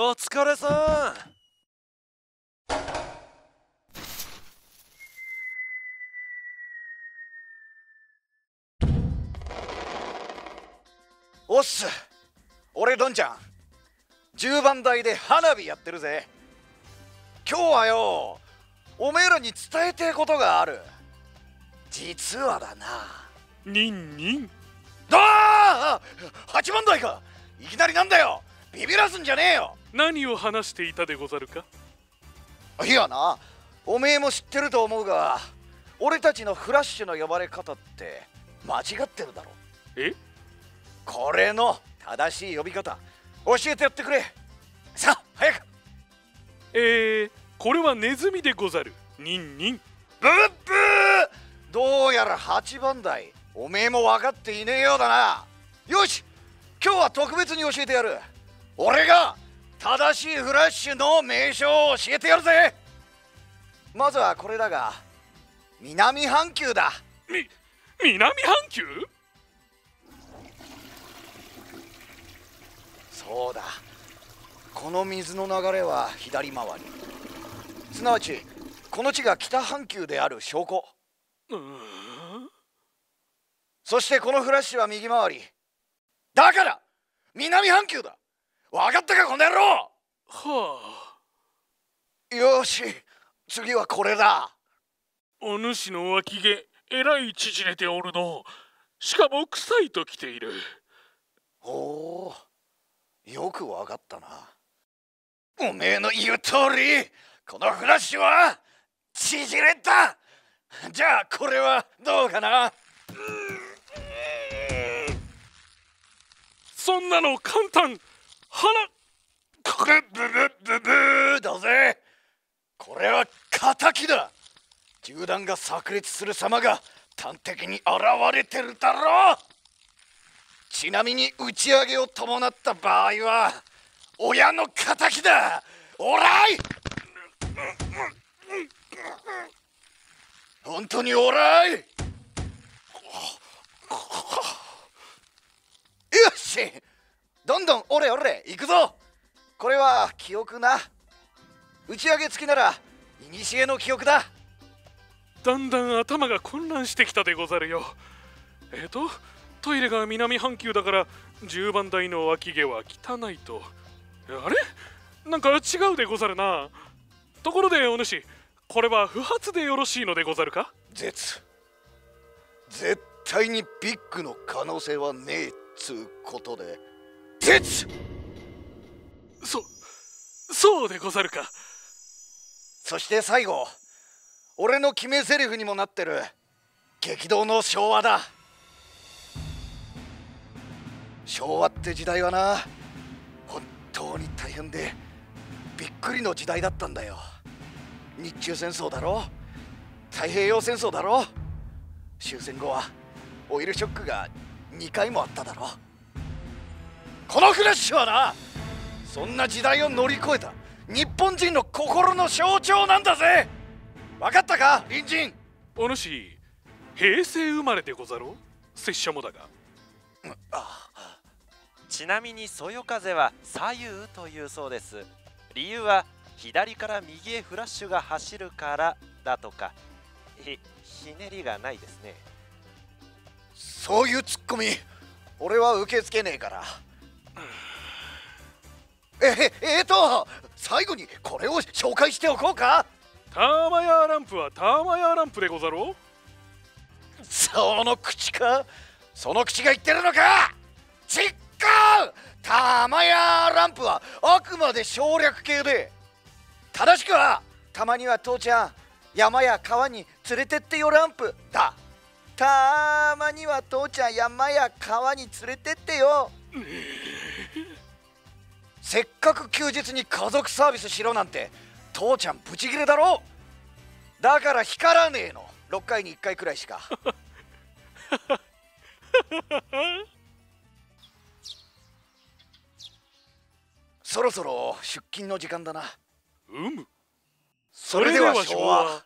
お疲れさん。おっす。俺どんちゃん。10番台で花火やってるぜ。今日はよおめえらに伝えてえことがある。実はだな。ニンニン？ああ！8番台か。いきなりなんだよ。ビビらすんじゃねえよ何を話していたでござるか？いやなおめえも知ってると思うが俺たちのフラッシュの呼ばれ方って間違ってるだろ。え？これの正しい呼び方教えてやってくれ。さあ早く。えー、これはネズミでござる。ニンニン。ブッブー！どうやら8番台おめえも分かっていねえようだな。よし今日は特別に教えてやる。俺が正しいフラッシュの名称を教えてやるぜ。まずはこれだが南半球だ。み南半球？そうだ。この水の流れは左回り。すなわちこの地が北半球である証拠。そしてこのフラッシュは右回り。だから南半球だ分かったかこの野郎！はあ。よし次はこれだ。お主の脇毛えらい縮れておるの。しかも臭いときている。おおよく分かったな。おめえの言う通りこのフラッシュは縮れた。じゃあこれはどうかな？そんなの簡単鼻これブブブブーだぜ。これは敵だ。銃弾が炸裂する様が端的に現れてるだろう。ちなみに打ち上げを伴った場合は親の敵だ。おらい。本当におらいよしどんどんオレオレ行くぞ。これは記憶な。打ち上げ付きなら古の記憶だ。だんだん頭が混乱してきたでござるよ。えっ、とトイレが南半球だから10番台の脇毛は汚いと。あれ？なんか違うでござるな。ところでお主これは不発でよろしいのでござるか？絶。絶対にビッグの可能性はねえっつうことで絶そそうでござるか。そして最後俺の決め台詞にもなってる激動の昭和だ。昭和って時代はな本当に大変でびっくりの時代だったんだよ。日中戦争だろ？太平洋戦争だろ？終戦後はオイルショックが2回もあっただろ？このフラッシュはなそんな時代を乗り越えた日本人の心の象徴なんだぜ。分かったか隣人？お主平成生まれでござろう？拙者もだが。ちなみにそよ風は左右というそうです。理由は左から右へフラッシュが走るからだとか。ひひねりがないですね。そういうツッコミ俺は受け付けねえからええーと最後にこれを紹介しておこうか。ターマヤーランプはターマヤーランプでござろう？その口か？その口が言ってるのか？ちっかタマヤランプはあくまで省略形で。正しくはたまには父ちゃん山や川に連れてってよランプだ。たまには父ちゃん山や川に連れてってよせっかく休日に家族サービスしろなんて父ちゃんブチギレだろ？だから光らねえの。6回に1回くらいしか。そろそろ出勤の時間だな。うむ。それでは昭和